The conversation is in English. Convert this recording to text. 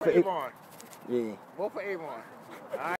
For Avon. Yeah. Vote for Avon. All right.